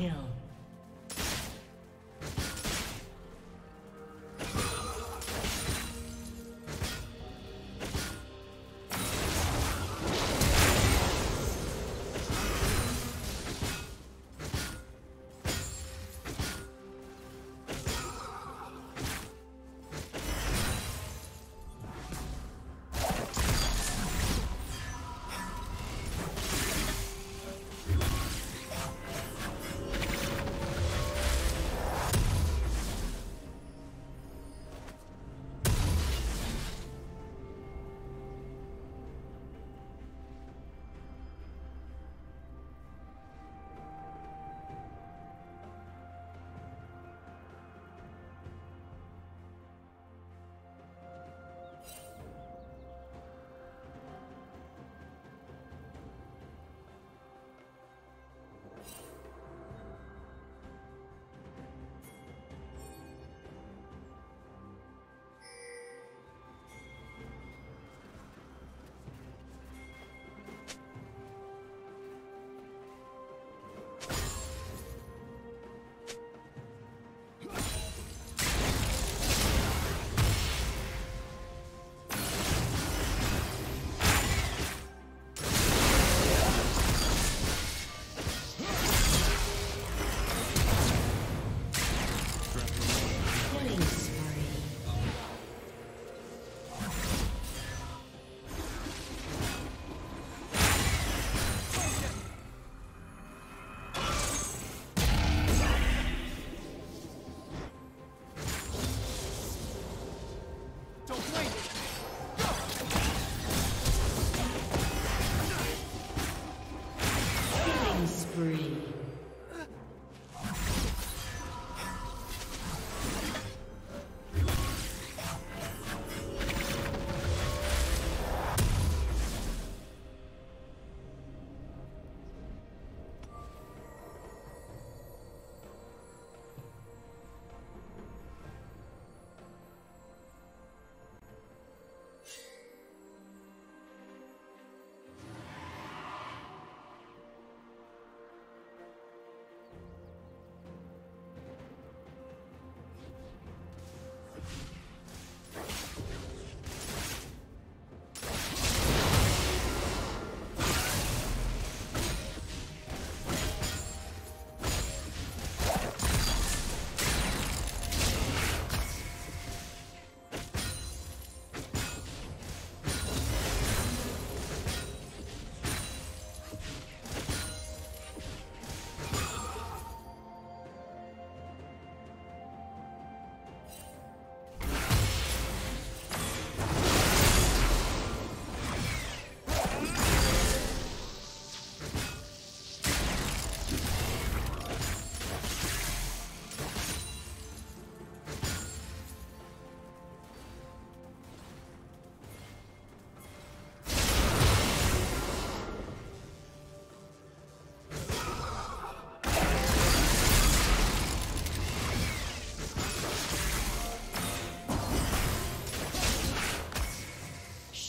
kill.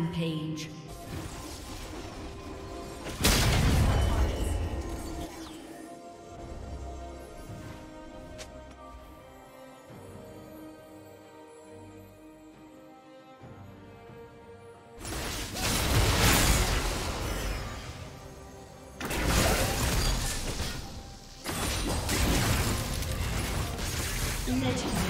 Rampage. Legendary.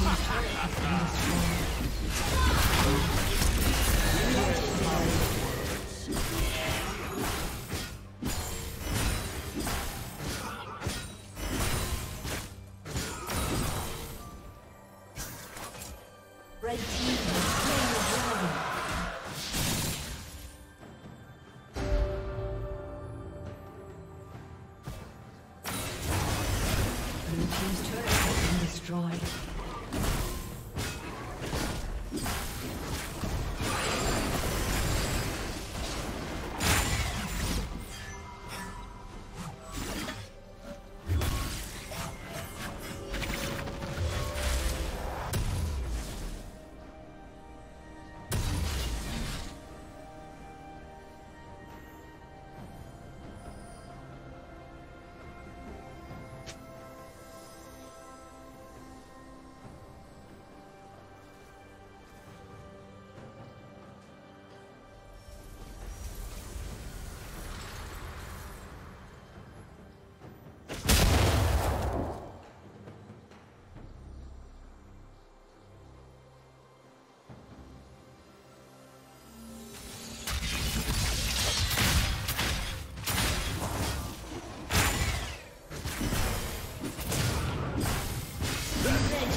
Yeah!